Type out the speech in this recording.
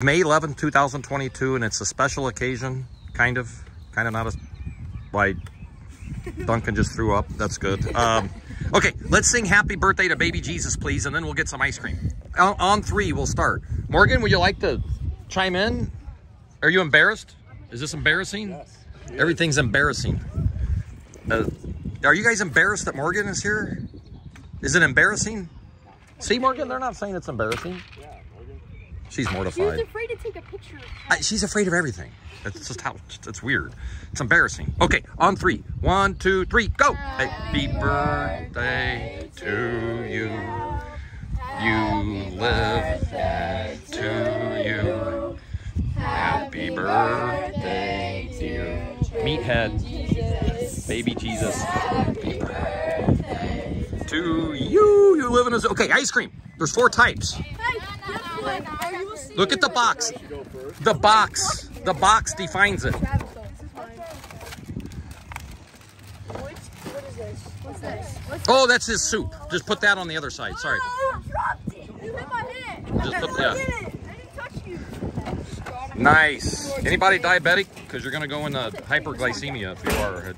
May 11th, 2022, and it's a special occasion, kind of, kind of not a, why Duncan just threw up. That's good. Um, okay, let's sing happy birthday to baby Jesus, please, and then we'll get some ice cream. On, on three, we'll start. Morgan, would you like to chime in? Are you embarrassed? Is this embarrassing? Yes. Everything's embarrassing. Uh, are you guys embarrassed that Morgan is here? Is it embarrassing? See, Morgan, they're not saying it's embarrassing. Yeah. She's mortified. afraid to take a picture. I, she's afraid of everything. That's just how it's weird. It's embarrassing. Okay, on three. One, two, three, go. Happy birthday to you. You live to you. Happy birthday, dear meathead, baby Jesus. Happy birthday to you. You live in a. Okay, ice cream. There's four types. Look at the box. The box. The box defines it. Oh, that's his soup. Just put that on the other side. Sorry. Oh, you dropped it. You hit my hand. Just put yeah. I didn't touch you. Nice. Anybody diabetic? Because you're gonna go into hyperglycemia if you are.